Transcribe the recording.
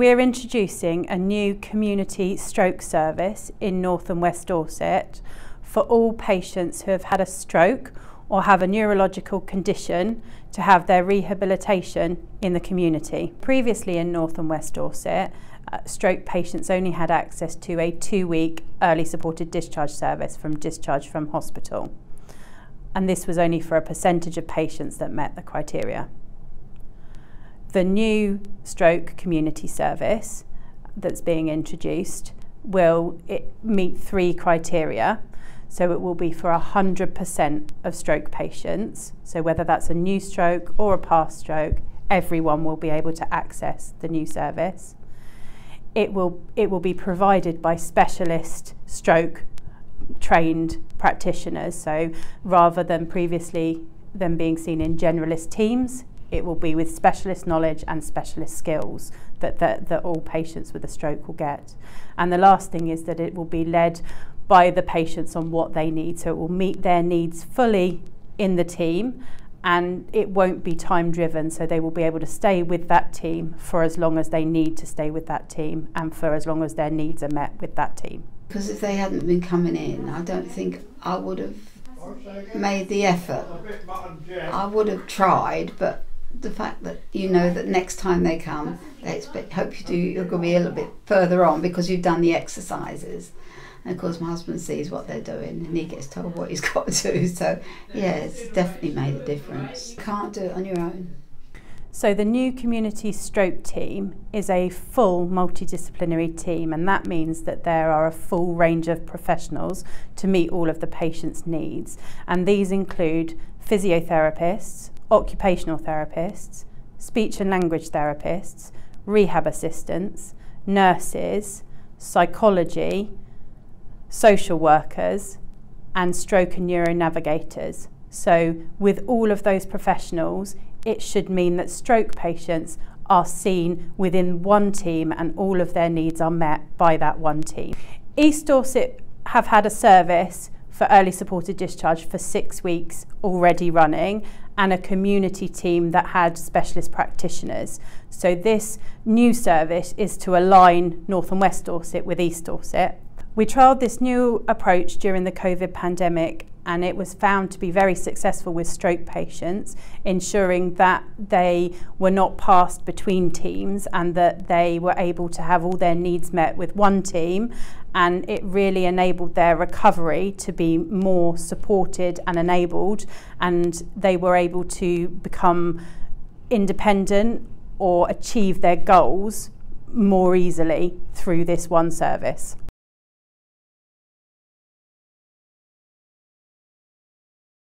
We're introducing a new community stroke service in North and West Dorset for all patients who have had a stroke or have a neurological condition to have their rehabilitation in the community. Previously in North and West Dorset, uh, stroke patients only had access to a two week early supported discharge service from discharge from hospital. And this was only for a percentage of patients that met the criteria the new stroke community service that's being introduced will meet three criteria. So it will be for 100% of stroke patients. So whether that's a new stroke or a past stroke, everyone will be able to access the new service. It will, it will be provided by specialist stroke trained practitioners. So rather than previously them being seen in generalist teams, it will be with specialist knowledge and specialist skills that, that, that all patients with a stroke will get. And the last thing is that it will be led by the patients on what they need. So it will meet their needs fully in the team and it won't be time driven so they will be able to stay with that team for as long as they need to stay with that team and for as long as their needs are met with that team. Because if they hadn't been coming in I don't think I would have made the effort. I would have tried but the fact that you know that next time they come, they expect, hope you do, you're going to be a little bit further on because you've done the exercises. And of course, my husband sees what they're doing and he gets told what he's got to do. So, yeah, it's definitely made a difference. You can't do it on your own. So, the new community stroke team is a full multidisciplinary team, and that means that there are a full range of professionals to meet all of the patient's needs. And these include physiotherapists, occupational therapists, speech and language therapists, rehab assistants, nurses, psychology, social workers, and stroke and neuro navigators. So, with all of those professionals, it should mean that stroke patients are seen within one team and all of their needs are met by that one team. East Dorset have had a service for early supported discharge for six weeks already running and a community team that had specialist practitioners. So this new service is to align North and West Dorset with East Dorset. We trialled this new approach during the COVID pandemic and it was found to be very successful with stroke patients, ensuring that they were not passed between teams and that they were able to have all their needs met with one team. And it really enabled their recovery to be more supported and enabled, and they were able to become independent or achieve their goals more easily through this one service.